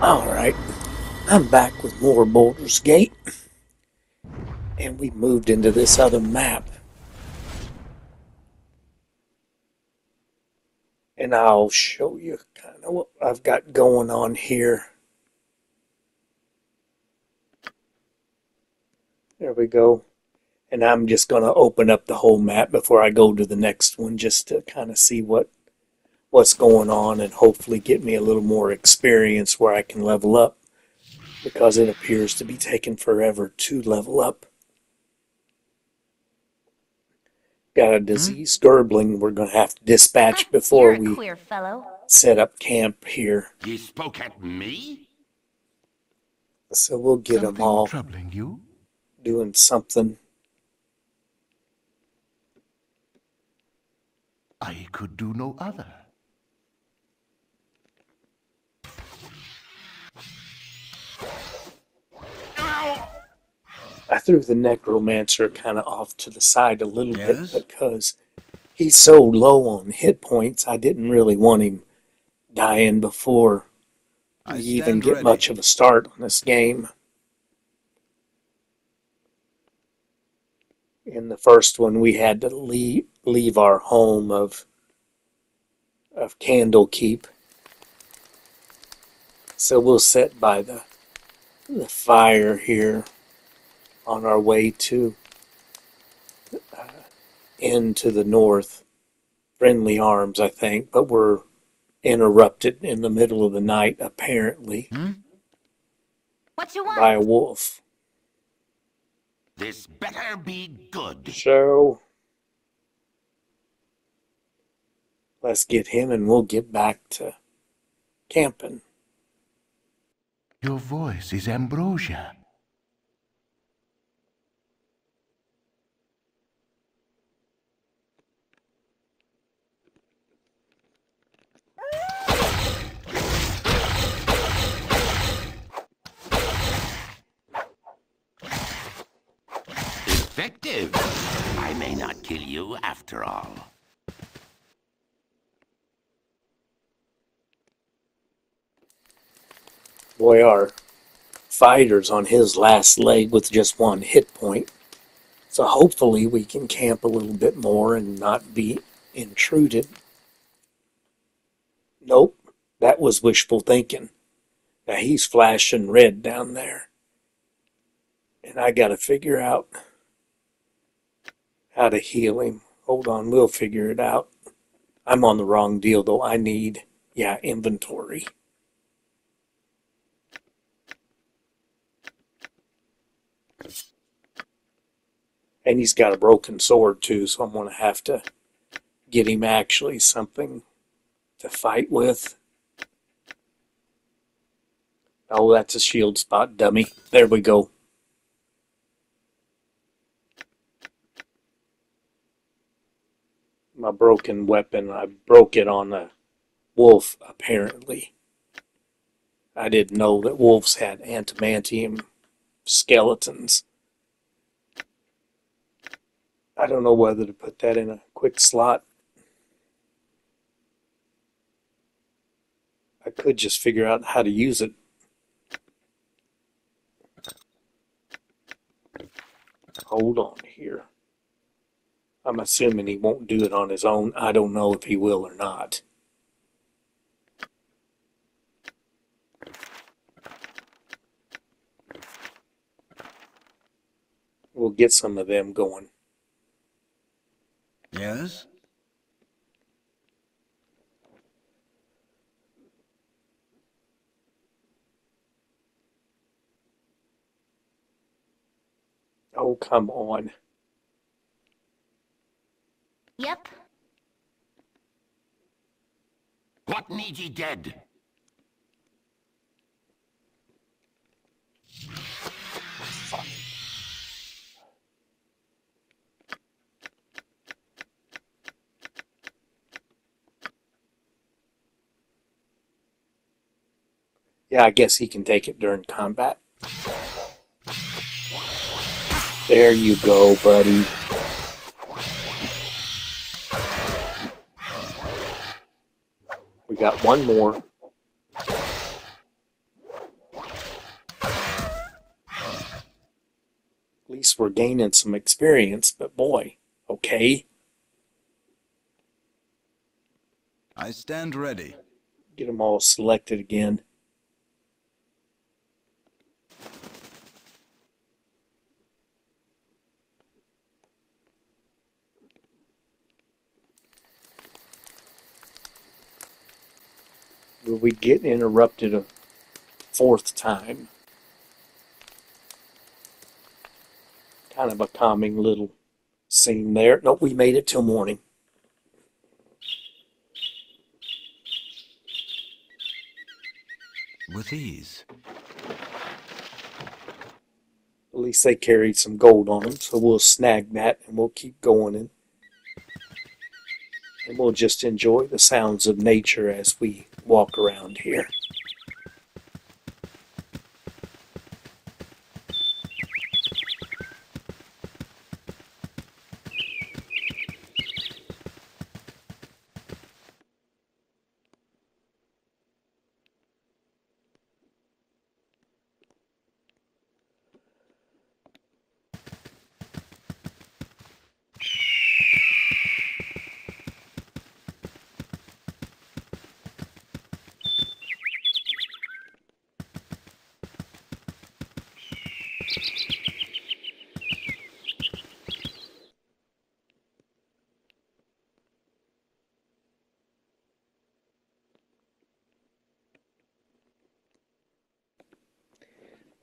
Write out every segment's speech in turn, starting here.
Alright, I'm back with more Baldur's Gate. And we moved into this other map. And I'll show you kind of what I've got going on here. There we go. And I'm just going to open up the whole map before I go to the next one just to kind of see what what's going on and hopefully get me a little more experience where I can level up because it appears to be taking forever to level up. Got a hmm? disease gurgling we're going to have to dispatch before we queer fellow. set up camp here. You spoke at me? So we'll get them Something all troubling you? doing something. I could do no other. I threw the necromancer kind of off to the side a little Yes? bit because he's so low on hit points. I didn't really want him dying before I we even get ready. much of a start on this game. In the first one, we had to leave leave our home of of Candlekeep, so we'll sit by the the fire here on our way to uh, into the north. Friendly Arms, I think, but we're interrupted in the middle of the night, apparently, What you want? by a wolf. This better be good. So let's get him and we'll get back to camping. Your voice is ambrosia. Effective. I may not kill you after all. Boy, our fighter's on his last leg with just one hit point. So hopefully we can camp a little bit more and not be intruded. Nope, that was wishful thinking. Now he's flashing red down there. And I gotta figure out how to heal him. Hold on, we'll figure it out. I'm on the wrong deal though. I need, yeah, inventory. And he's got a broken sword too, so I'm gonna have to get him actually something to fight with. Oh, that's a shield spot, dummy. There we go. My broken weapon, I broke it on a wolf, apparently. I didn't know that wolves had antimantium skeletons. I don't know whether to put that in a quick slot. I could just figure out how to use it. Hold on here. I'm assuming he won't do it on his own. I don't know if he will or not. We'll get some of them going. Yes? Oh, come on. Yep. What need ye dead? Yeah, I guess he can take it during combat. There you go, buddy. We got one more. At least we're gaining some experience, but boy, okay. I stand ready. Get them all selected again. We get interrupted a fourth time? Kind of a calming little scene there. Nope, we made it till morning. With ease. At least they carried some gold on them, so we'll snag that and we'll keep going and, and we'll just enjoy the sounds of nature as we walk around here.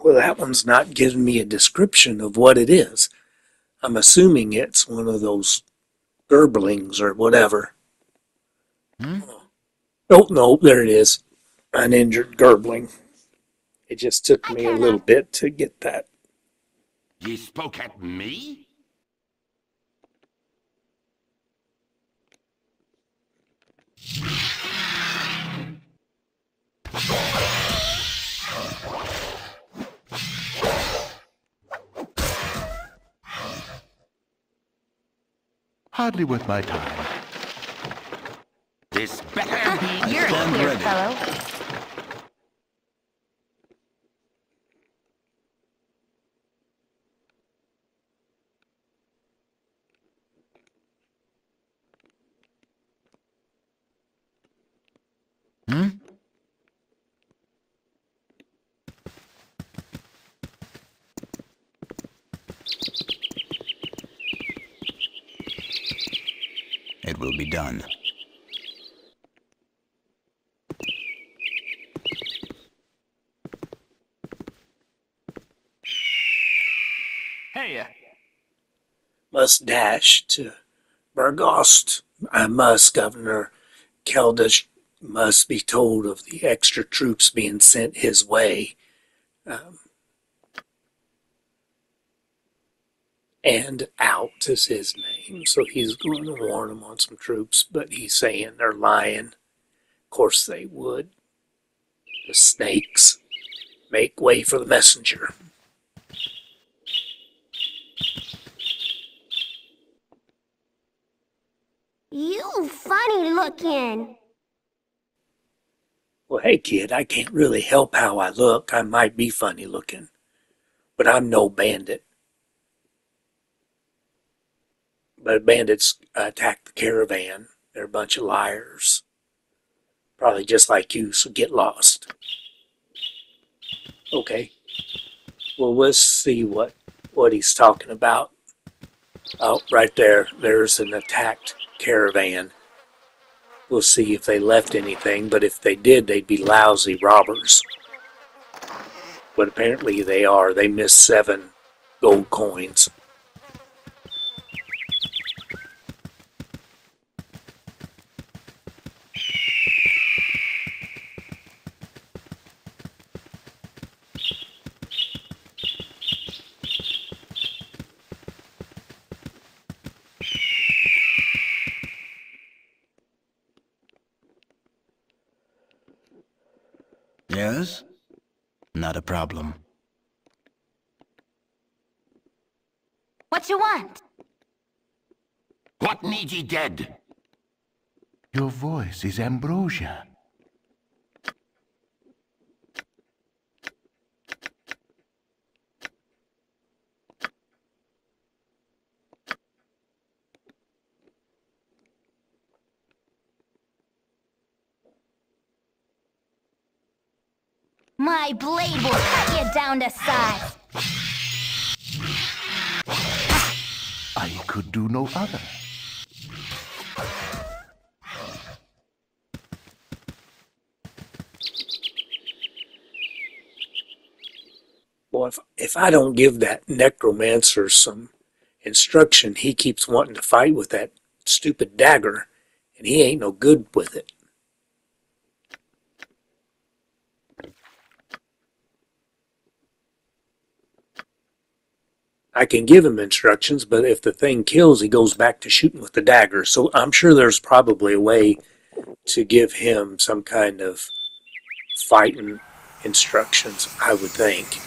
Well, that one's not giving me a description of what it is. I'm assuming it's one of those gerblings or whatever. Hmm? Oh, no, there it is. An injured gerbling. It just took me a little bit to get that. Ye spoke at me? Hardly worth my time. This better ah, be I You're a stand queer ready. fellow. Hmm? It will be done. Hey, uh, Must dash to Beregost. I must, Governor Keldish must be told of the extra troops being sent his way. Um, and out is his name, so he's going to warn them on some troops, but he's saying they're lying. Of course they would. The snakes make way for the messenger. You funny looking. Well, hey, kid, I can't really help how I look. I might be funny looking, but I'm no bandit. But bandits attacked the caravan. They're a bunch of liars. Probably just like you, so get lost. Okay. Well, let's see what, what he's talking about. Oh, right there. There's an attacked caravan. We'll see if they left anything, but if they did, they'd be lousy robbers. But apparently they are. They missed seven gold coins. Yes? Not a problem. What you want? What need ye dead? Your voice is ambrosia. My blade will cut you down to size. I could do no other. Well, if, if I don't give that necromancer some instruction, he keeps wanting to fight with that stupid dagger, and he ain't no good with it. I can give him instructions, but if the thing kills, he goes back to shooting with the dagger. So I'm sure there's probably a way to give him some kind of fighting instructions, I would think.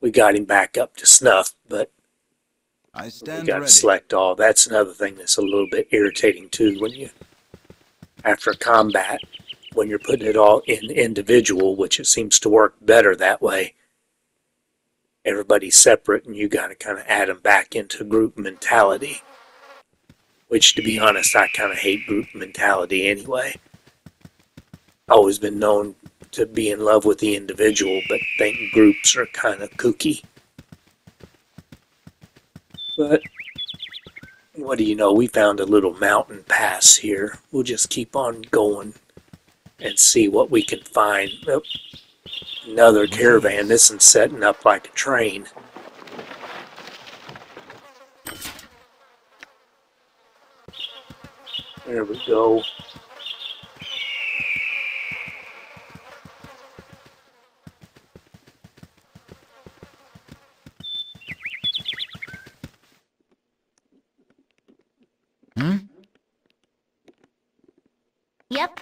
We got him back up to snuff, but I we stand got to ready. select all. That's another thing that's a little bit irritating too when you, after combat, when you're putting it all in individual, which it seems to work better that way. Everybody's separate, and you got to kind of add them back into group mentality. Which, to be honest, I kind of hate group mentality anyway. Always been known to be in love with the individual, but think groups are kind of kooky. But what do you know? We found a little mountain pass here. We'll just keep on going and see what we can find. Oh, another caravan. This one's setting up like a train. There we go. Hmm? Yep.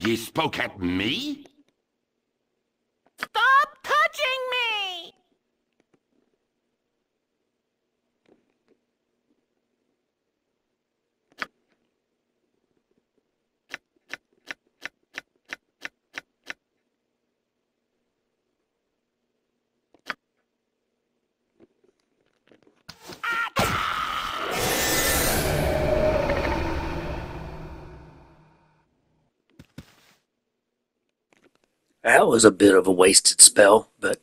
You spoke at me? Was a bit of a wasted spell, but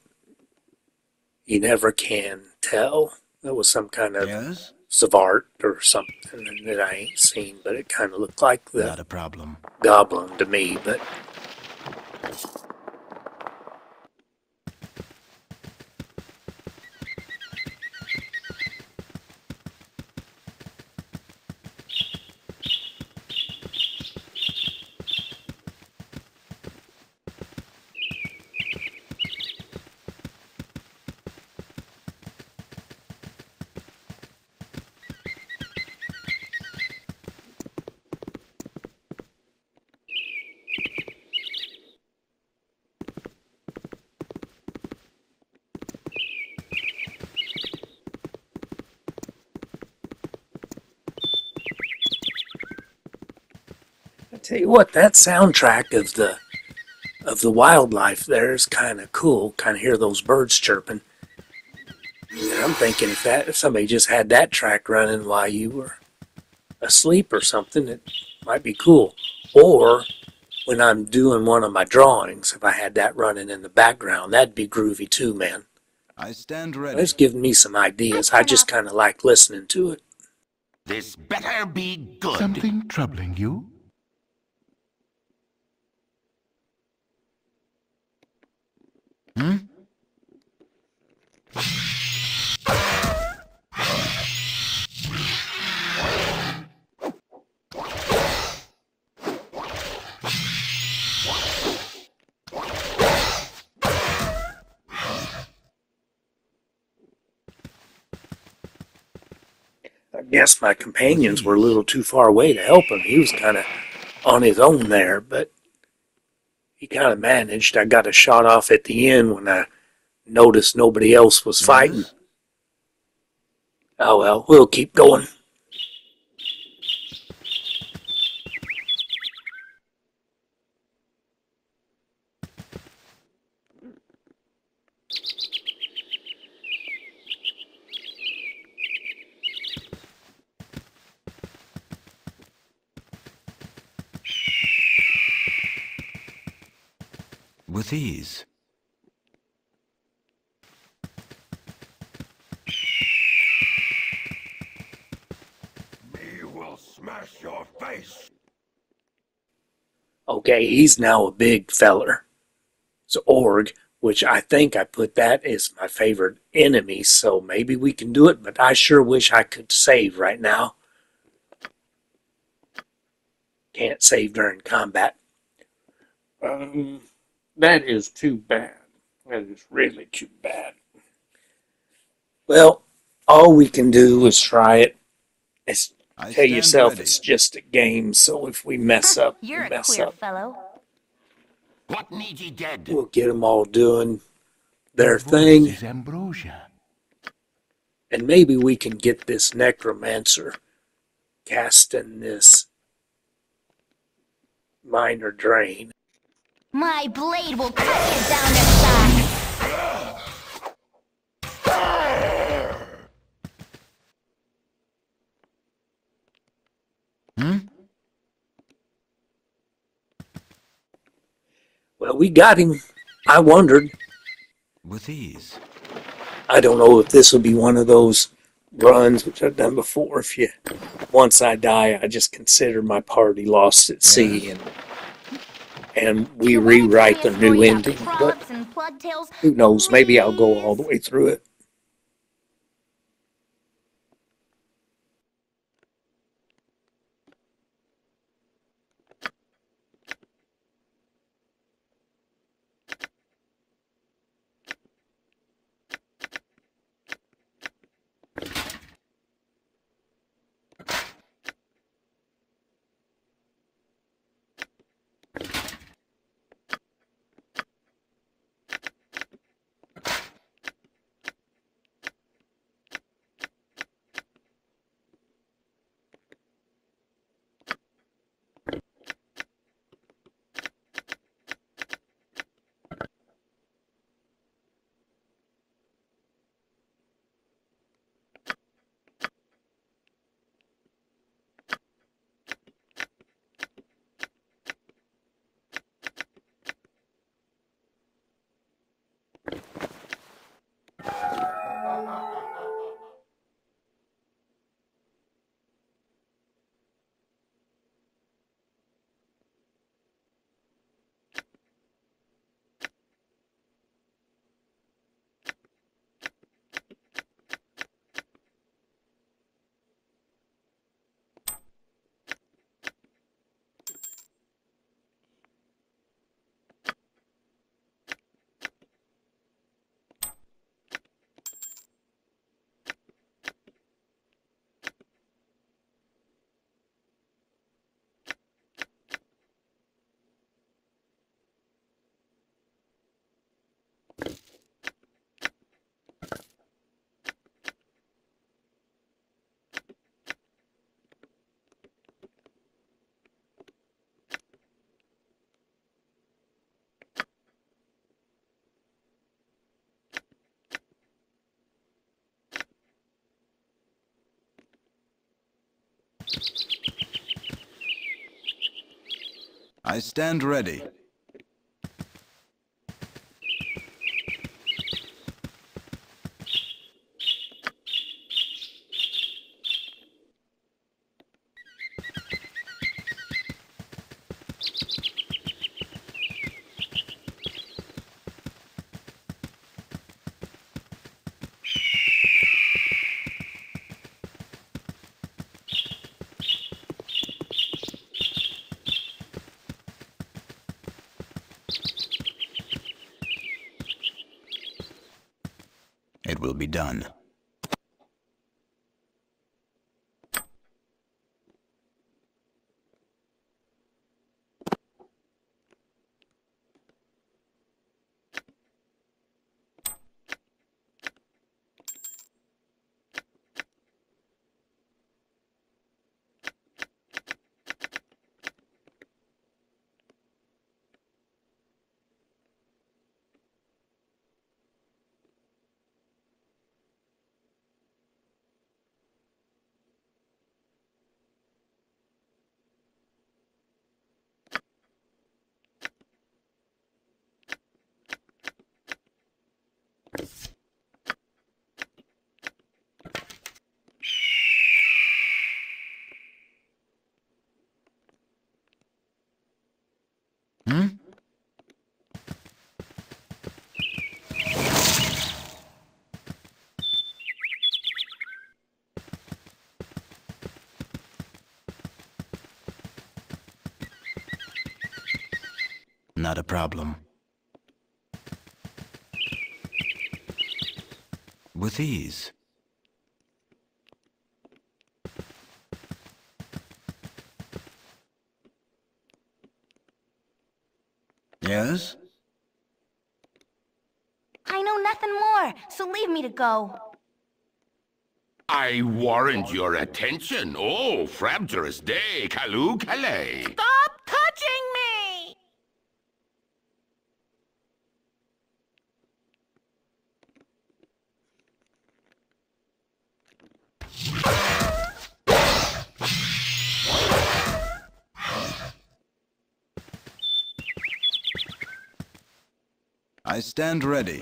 you never can tell. That was some kind of Yes? Xvart or something that I ain't seen, but it kind of looked like the Not a problem. goblin to me. But tell you what, that soundtrack of the of the wildlife there is kind of cool. Kind of hear those birds chirping. And I'm thinking if that if somebody just had that track running while you were asleep or something, it might be cool. Or when I'm doing one of my drawings, if I had that running in the background, that'd be groovy too, man. I stand ready. It's giving me some ideas. I just kind of like listening to it. This better be good. Something troubling you? Hmm? I guess my companions were a little too far away to help him. He was kind of on his own there, but he kind of managed. I got a shot off at the end when I noticed nobody else was fighting. Oh well, we'll keep going. With ease. Me will smash your face. Okay, he's now a big feller. So Org, which I think I put that as my favorite enemy, so maybe we can do it, but I sure wish I could save right now. Can't save during combat. Um, that is too bad. That is really too bad. Well, all we can do is try it. It's, tell yourself ready. it's just a game, so if we mess ah, up, we You're a mess queer up. fellow. What need ye dead? We'll get them all doing their thing, is ambrosia. and maybe we can get this necromancer casting this minor drain. My blade will cut you down to size. Hmm? Well, we got him. I wondered. With ease. I don't know if this will be one of those runs which I've done before. If you, once I die, I just consider my party lost at sea, and and we You wanna tell rewrite the new ending. But frogs and blood tails? who knows? Maybe I'll go all the way through it. I stand ready. It will be done. Not a problem. With ease. Yes? I know nothing more, so leave me to go. I warrant your attention. Oh, frabjous day, Kalu Kalay. Stop touching me! I stand ready.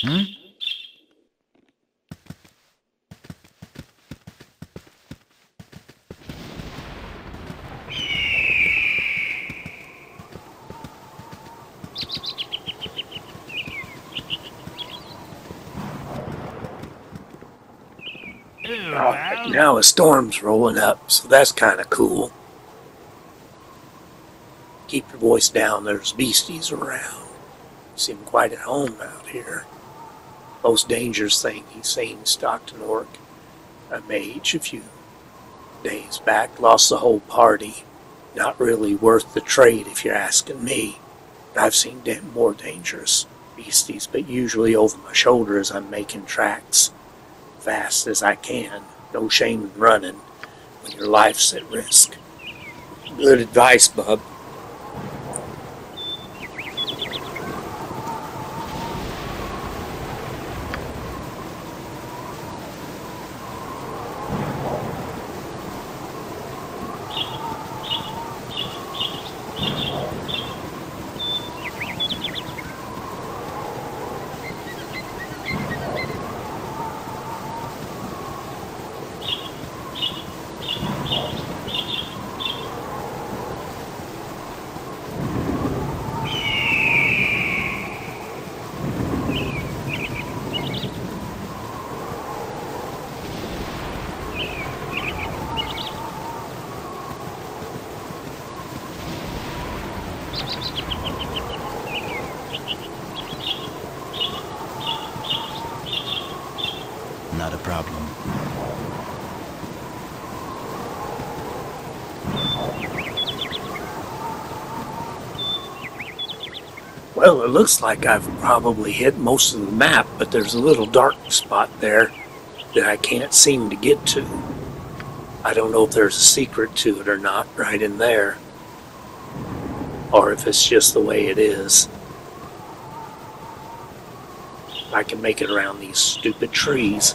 Hmm? Ew, Oh, now a storm's rolling up, so that's kind of cool. Keep your voice down, there's beasties around. Seem quite at home out here. Most dangerous thing he's seen Stockton Orc. A mage a few days back lost the whole party. Not really worth the trade if you're asking me. I've seen more dangerous beasties, but usually over my shoulder as I'm making tracks fast as I can. No shame in running when your life's at risk. Good advice, bub. Not a problem. Well, it looks like I've probably hit most of the map, but there's a little dark spot there that I can't seem to get to. I don't know if there's a secret to it or not right in there, or if it's just the way it is. I can make it around these stupid trees,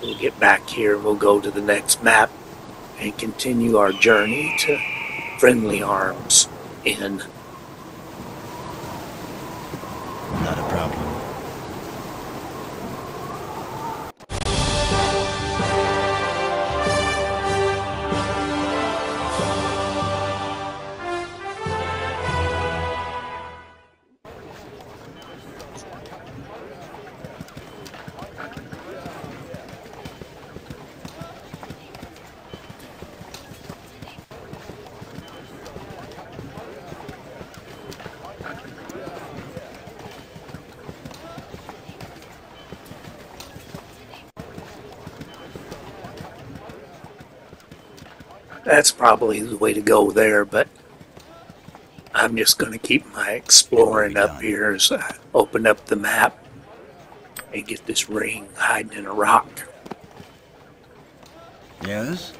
we'll get back here and we'll go to the next map and continue our journey to Friendly Arms Inn. That's probably the way to go there, but I'm just going to keep my exploring up here as I open up the map and get this ring hiding in a rock. Yes?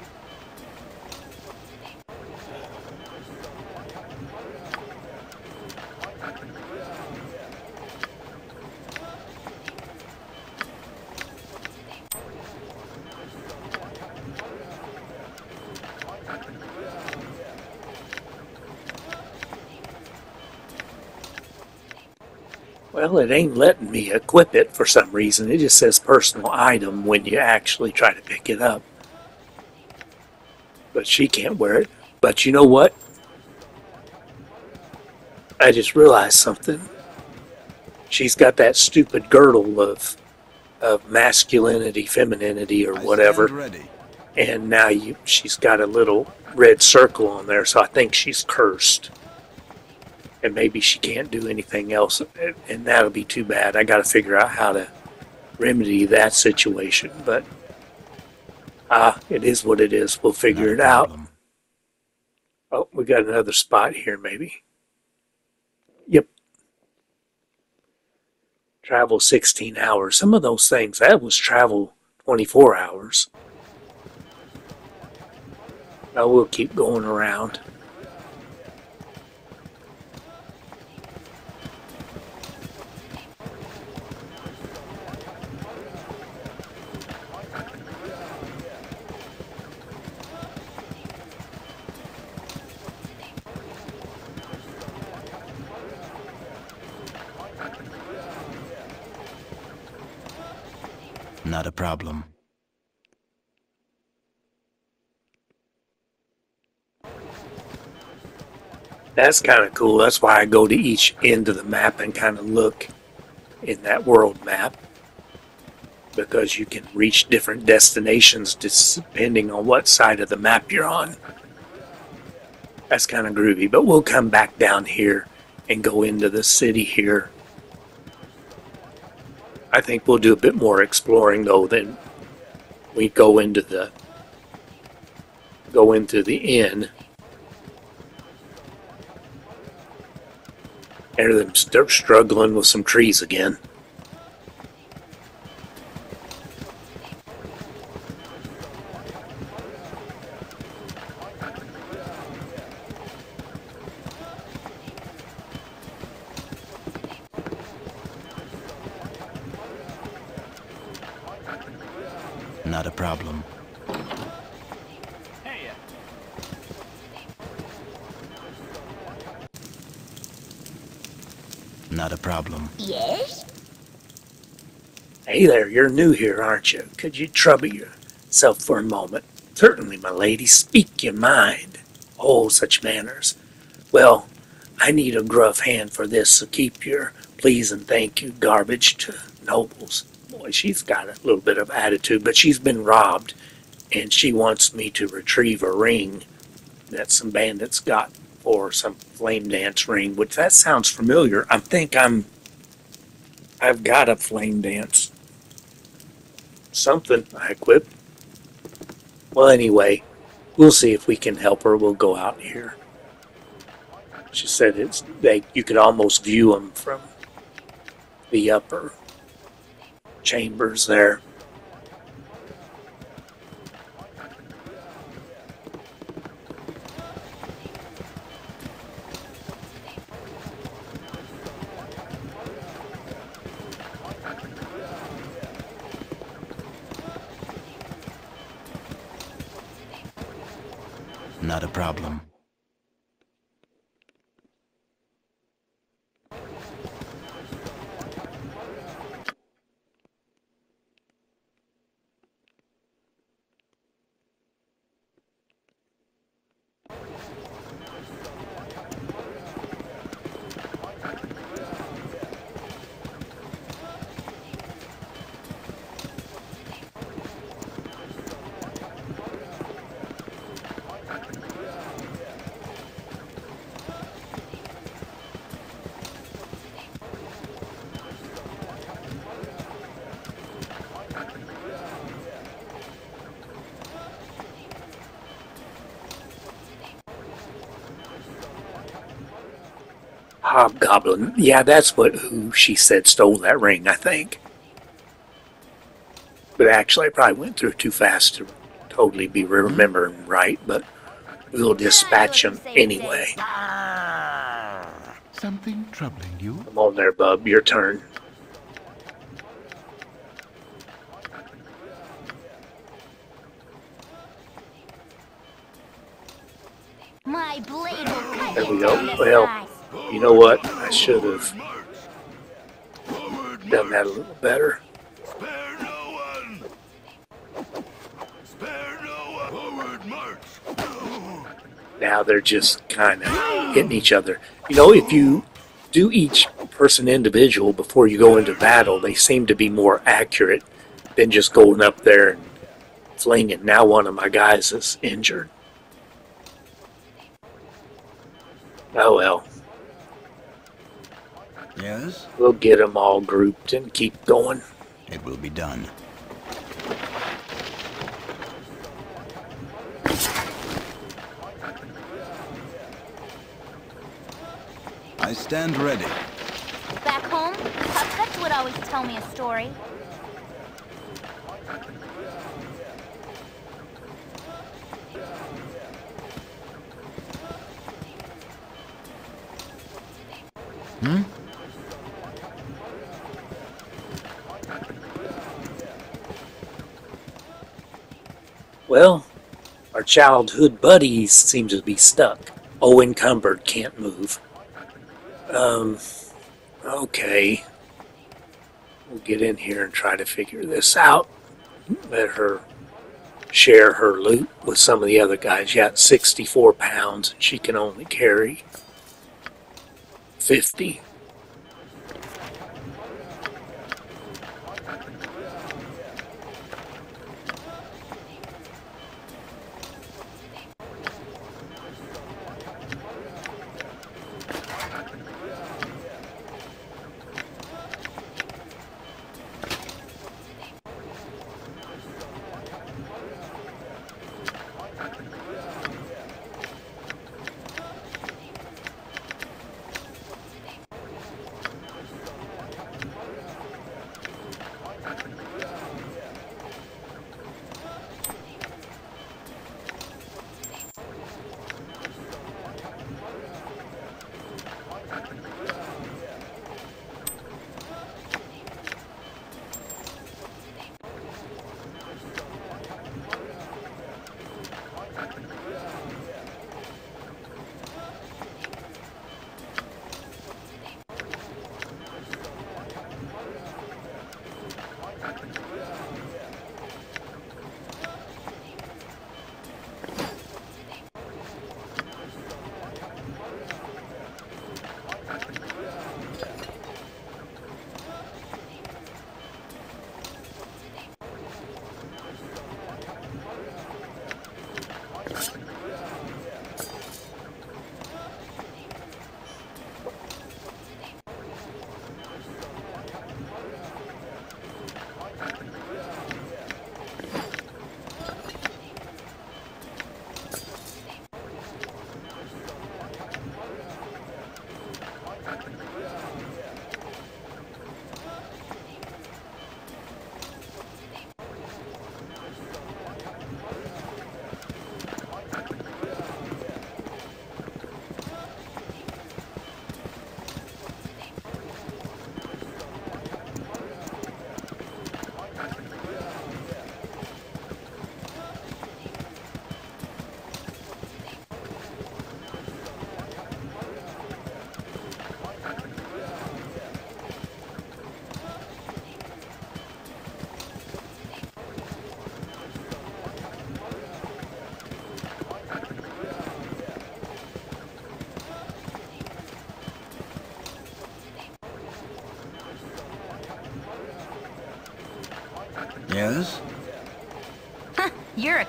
Well, it ain't letting me equip it for some reason. It just says personal item when you actually try to pick it up. But she can't wear it. But you know what? I just realized something. She's got that stupid girdle of of masculinity, femininity, or whatever. ready. and now you she's got a little red circle on there, so I think she's cursed. And maybe she can't do anything else, and- that'll be too bad. I got to figure out how to remedy that situation, but ah, it is what it is. We'll figure Not it out. Oh, we got another spot here, maybe. Yep. Travel 16 hours. Some of those things, that was travel 24 hours. Now we'll keep going around. Not a problem. That's kind of cool. That's why I go to each end of the map and kind of look in that world map because you can reach different destinations depending on what side of the map you're on. That's kind of groovy, but we'll come back down here and go into the city here. I think we'll do a bit more exploring though than we go into the go into the inn. And them start struggling with some trees again. Not a problem. Hey, uh, Not a problem. Yes? Hey there, you're new here, aren't you? Could you trouble yourself for a moment? Certainly, my lady, speak your mind. Oh, such manners. Well, I need a gruff hand for this, so keep your please and thank you garbage to nobles. Boy, she's got a little bit of attitude, but she's been robbed, and she wants me to retrieve a ring that some bandits got, or some flame dance ring, which that sounds familiar. I think I'm I've got a flame dance. Something I equipped. Well, anyway, we'll see if we can help her. We'll go out here. She said it's they. You could almost view them from the upper chambers there. Not a problem. Hobgoblin. Yeah, that's what who she said stole that ring. I think. But actually, I probably went through too fast to totally be remembering right. But we'll dispatch him anyway. Ah. Something troubling you? Come on there, bub. Your turn. My blade will cut There we go. Well. You know what? I should have done that a little better. Now they're just kind of hitting each other. You know, if you do each person individual before you go into battle, they seem to be more accurate than just going up there and flinging. Now one of my guys is injured. Oh well, Yes? we'll get them all grouped and keep going. It will be done. I stand ready. Back home, Puffguts would always tell me a story. Well, our childhood buddies seem to be stuck. Oh, encumbered, can't move. Um, okay. We'll get in here and try to figure this out. Let her share her loot with some of the other guys. Yeah, it's 64 pounds, and she can only carry 50.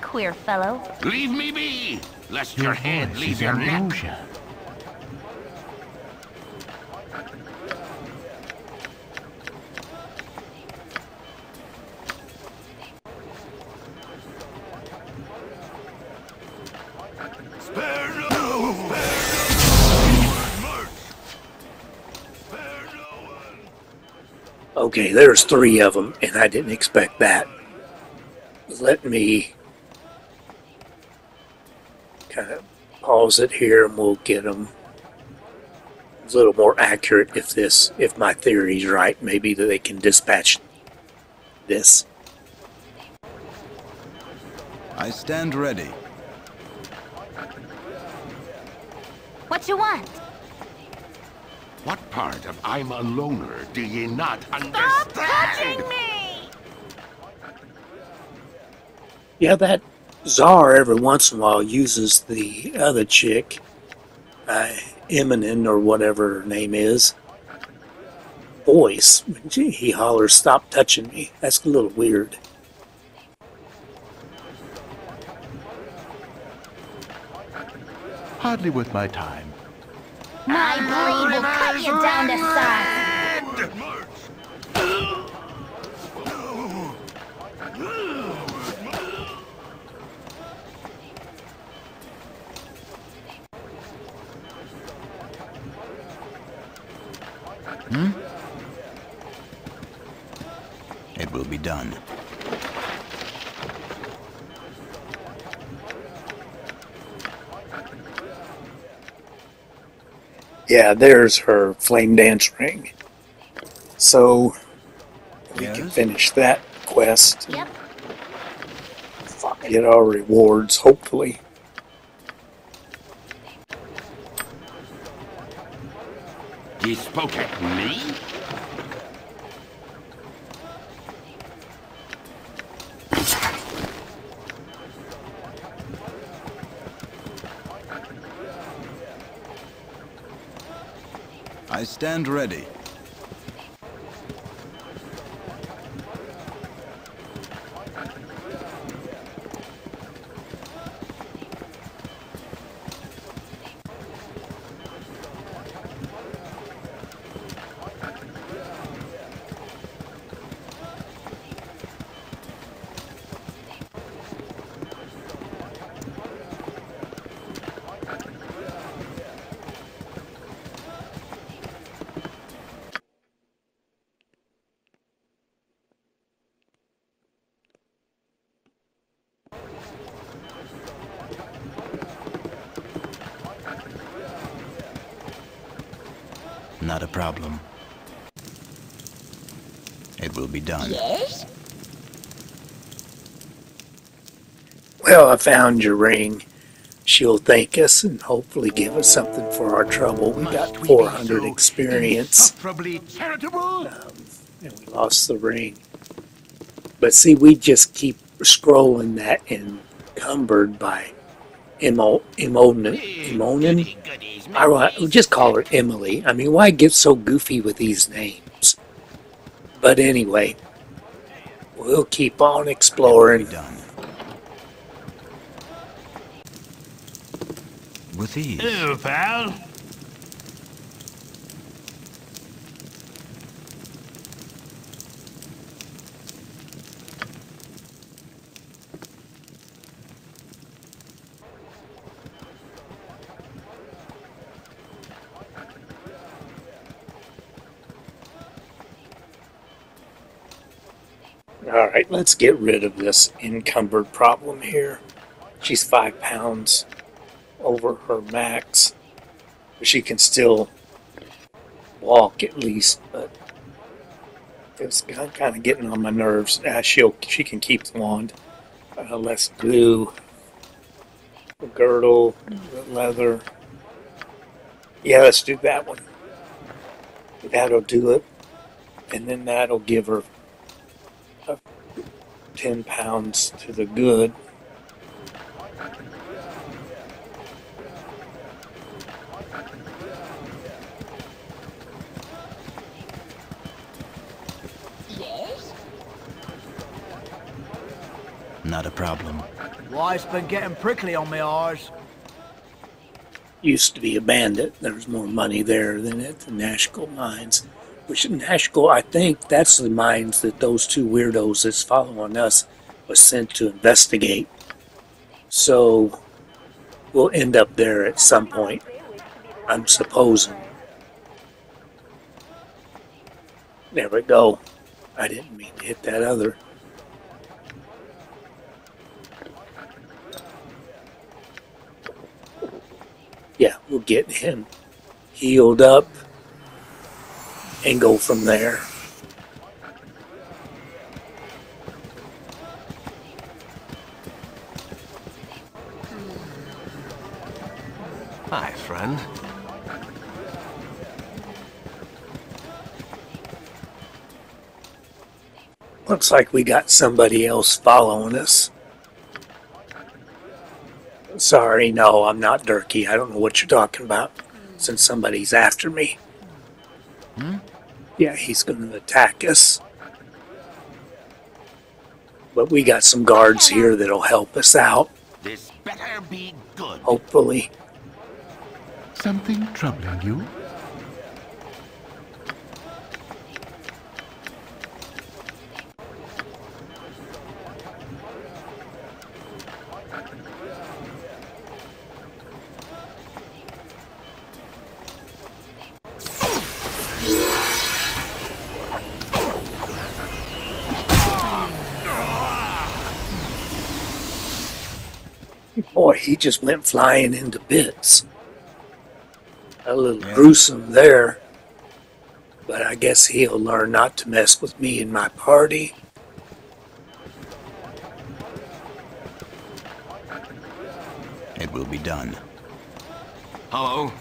Queer fellow. Leave me be, lest Your your head leave your neck. ambrosia. Spare no, spare no one, march. Spare no one. Okay, there's three of them, and I didn't expect that. Let me pause it here, and we'll get them a little more accurate if this, if my theory's right. Maybe that they can dispatch this. I stand ready. What you want? What part of I'm a loner do ye not understand? Stop understand? touching me! Yeah, that Xzar every once in a while uses the other chick, uh, Eminem or whatever her name is, voice. Gee, he hollers, stop touching me. That's a little weird. Hardly worth my time. My blade will cut you down to size. March! It will be done. Yeah, there's her flame dance ring. So we can finish that quest. Yep. Get our rewards, hopefully. You spoke at me? I stand ready. Not a problem. It will be done. Yes? Well, I found your ring. She'll thank us and hopefully give us something for our trouble. We got Must we be 400 experience charitable? Um, and we lost the ring. But see, we just keep scrolling that encumbered by Emo, Emonin. Emonin? I we'll just call her Emily. I mean, why get so goofy with these names? But anyway, we'll keep on exploring. With ease. Hello, pal. All right, let's get rid of this encumbered problem here. She's five pounds over her max. She can still walk at least, but it's kind of getting on my nerves. Uh, she'll she can keep the wand. Uh, let's do the girdle, the leather. Yeah, let's do that one. That'll do it, and then that'll give her 10 pounds to the good. Yes? Not a problem. Life's been getting prickly on me eyes. Used to be a bandit. There's more money there than at the Nashkel mines. Which in Nashkel, I think that's the mines that those two weirdos that's following us was sent to investigate. So we'll end up there at some point. I'm supposing. There we go. I didn't mean to hit that other. We'll get him healed up and go from there. Hi, friend. Looks like we got somebody else following us. Sorry, no, I'm not Durkee. I don't know what you're talking about. Since somebody's after me. Hmm? Yeah, he's going to attack us. But we got some guards here that'll help us out, This better be good. hopefully. Something troubling you? He just went flying into bits. A little gruesome there. But I guess he'll learn not to mess with me and my party. It will be done. Hello?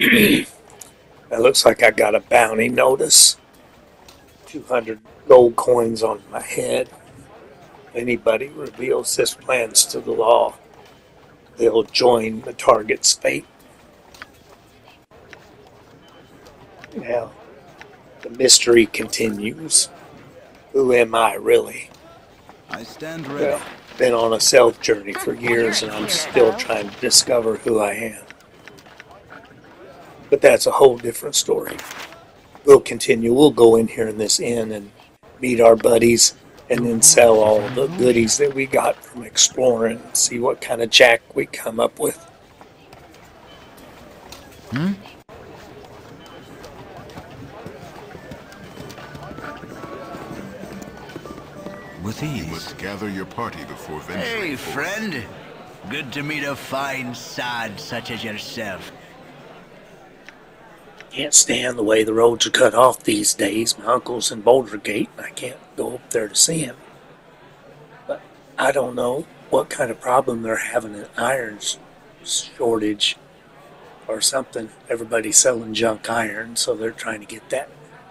It looks like I got a bounty notice. 200 gold coins on my head. Anybody reveals this plans to the law, they'll join the target's fate. Now, the mystery continues. Who am I really? I stand ready. Well, been on a self journey for years and I'm still trying to discover who I am. But that's a whole different story. We'll continue. We'll go in here in this inn and meet our buddies and then sell all the goodies that we got from exploring and see what kind of jack we come up with. Hmm? With You must gather your party before venturing Hey, forth. friend. Good to meet a fine sod such as yourself. Can't stand the way the roads are cut off these days. My uncle's in Baldur Gate and I can't go up there to see him. But I don't know what kind of problem they're having an iron shortage or something. Everybody's selling junk iron, so they're trying to get that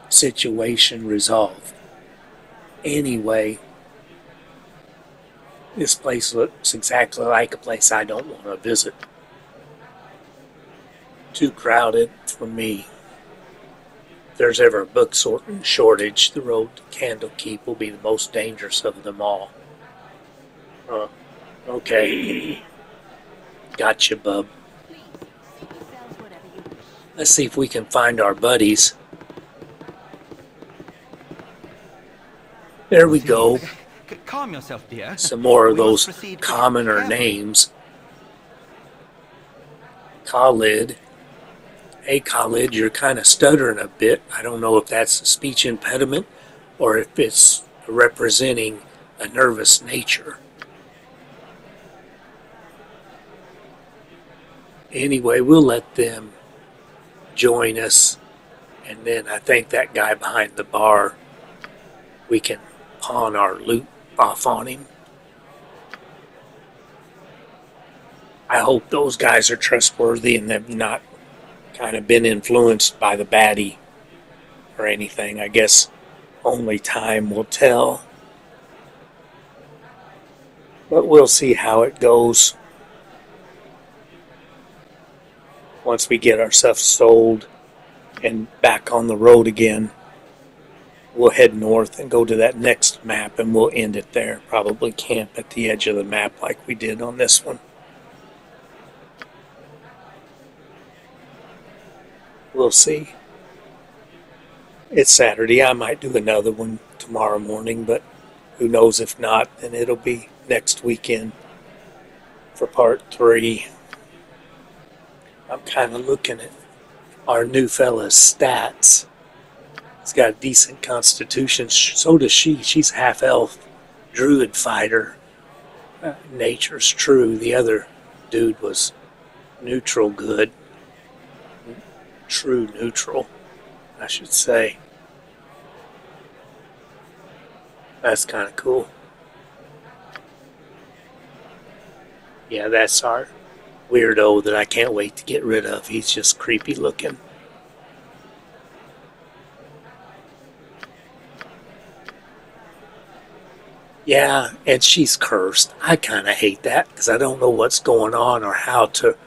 situation resolved. Anyway, this place looks exactly like a place I don't want to visit. Too crowded for me. If there's ever a book shortage, the road to Candlekeep will be the most dangerous of them all. Uh, okay. Gotcha, bub. Let's see if we can find our buddies. There we go. Calm yourself, dear. Some more of those commoner names. Khalid. Hey, Khalid, you're kind of stuttering a bit. I don't know if that's a speech impediment or if it's representing a nervous nature. Anyway, we'll let them join us. And then I think that guy behind the bar, we can pawn our loot off on him. I hope those guys are trustworthy and they've not kind of been influenced by the baddie or anything. I guess only time will tell. But we'll see how it goes. Once we get our stuff sold and back on the road again, we'll head north and go to that next map and we'll end it there. Probably camp at the edge of the map like we did on this one. We'll see. It's Saturday. I might do another one tomorrow morning, but who knows if not, then it'll be next weekend for part three. I'm kind of looking at our new fella's stats. He's got a decent constitution. So does she. She's half elf, druid fighter. Uh, nature's true. The other dude was neutral good. True neutral, I should say. That's kind of cool. Yeah, that's our weirdo that I can't wait to get rid of. He's just creepy looking. Yeah, and she's cursed. I kind of hate that because I don't know what's going on or how to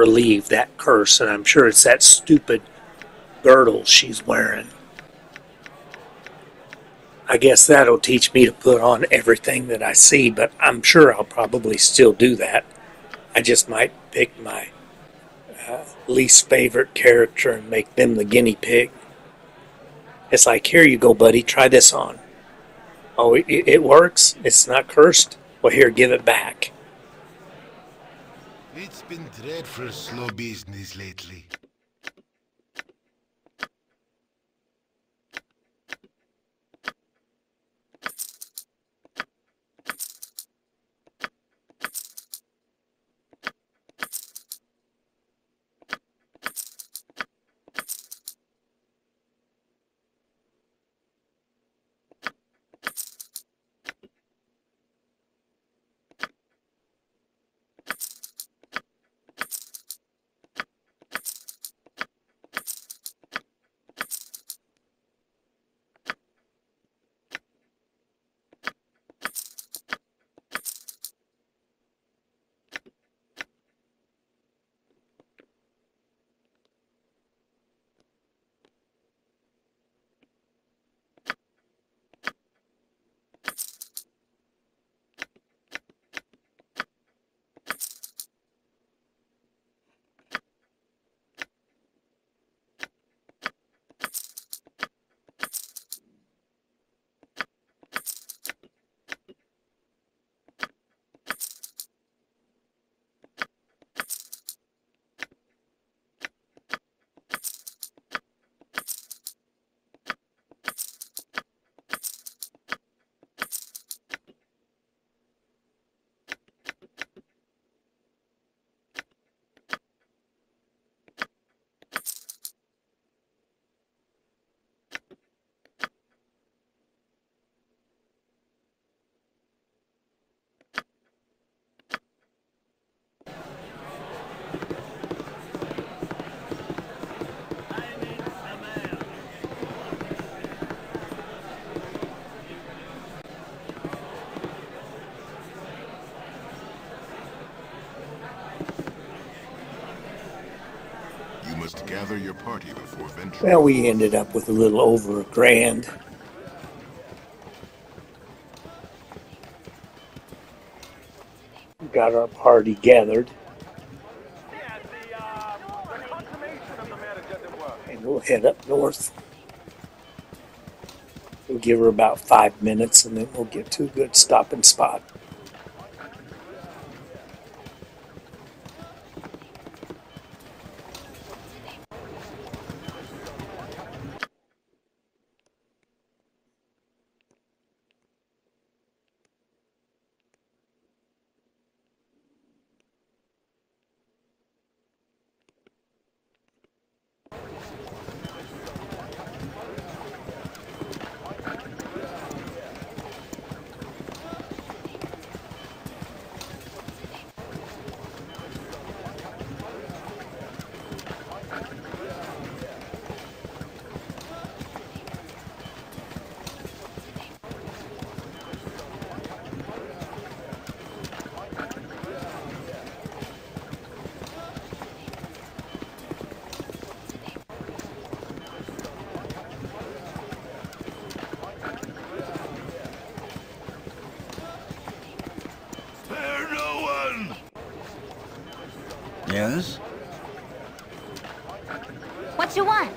relieve that curse, and I'm sure it's that stupid girdle she's wearing. I guess that'll teach me to put on everything that I see, but I'm sure I'll probably still do that. I just might pick my uh, least favorite character and make them the guinea pig. It's like, here you go, buddy, try this on. Oh, it, it works? It's not cursed? Well, here, give it back. It's been dreadful slow business lately. Gather your party before venturing. Well, we ended up with a little over a grand. Got our party gathered. And we'll head up north. We'll give her about five minutes and then we'll get to a good stopping spot. Spare no one! Yes? What you want?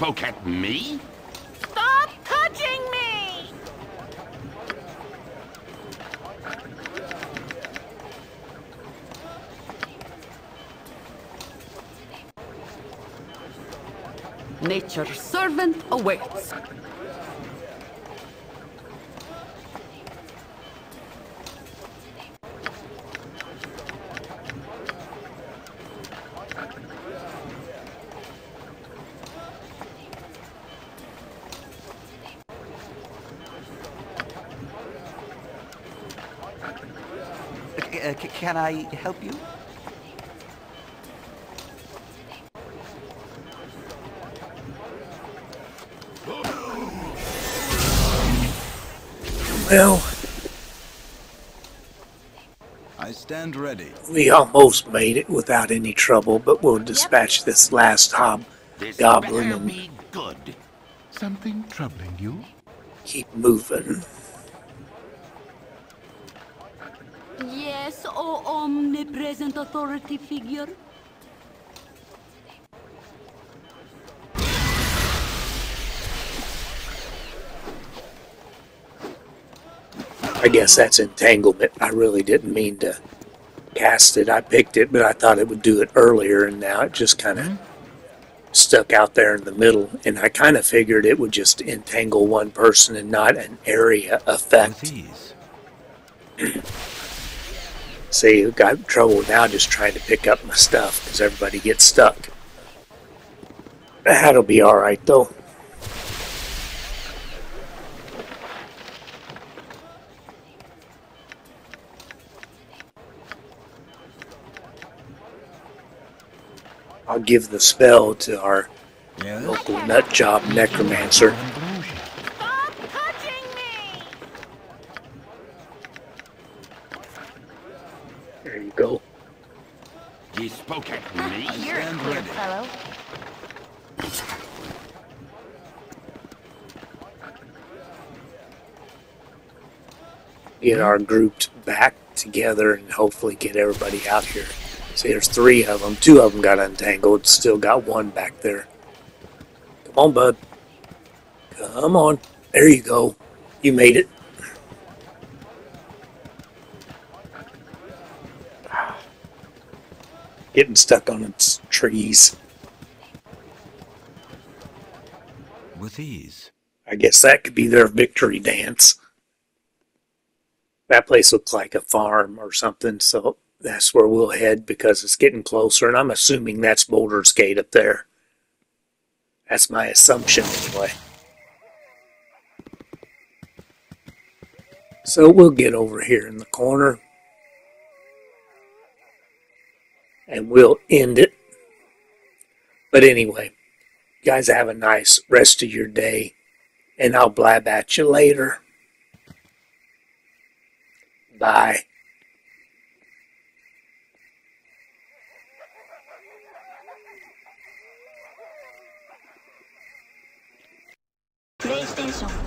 You spoke at me? Stop touching me! Nature's servant awaits. Uh, c- can I help you? Well, I I stand ready. We almost made it without any trouble, but we'll dispatch this last hob This goblin be good. Something troubling you? keep moving. Yes, O omnipresent authority figure. I guess that's entanglement. I really didn't mean to cast it. I picked it, but I thought it would do it earlier, and now it just kind of mm-hmm. stuck out there in the middle. And I kind of figured it would just entangle one person and not an area With effect. See, I've got trouble now just trying to pick up my stuff because everybody gets stuck. That'll be all right, though. I'll give the spell to our Yes? local nut job necromancer. Stop touching me! There you go. Ye spoke at me. I You're a stand clear ready. fellow. Get our group back together and hopefully get everybody out here. See, there's three of them. Two of them got untangled. Still got one back there. Come on, bud. Come on. There you go. You made it. Getting stuck on its trees. With ease. I guess that could be their victory dance. That place looks like a farm or something, so that's where we'll head because it's getting closer, and I'm assuming that's Baldur's Gate up there. That's my assumption anyway. So we'll get over here in the corner and we'll end it. But anyway, guys have a nice rest of your day, and I'll blab at you later. Bye. PlayStation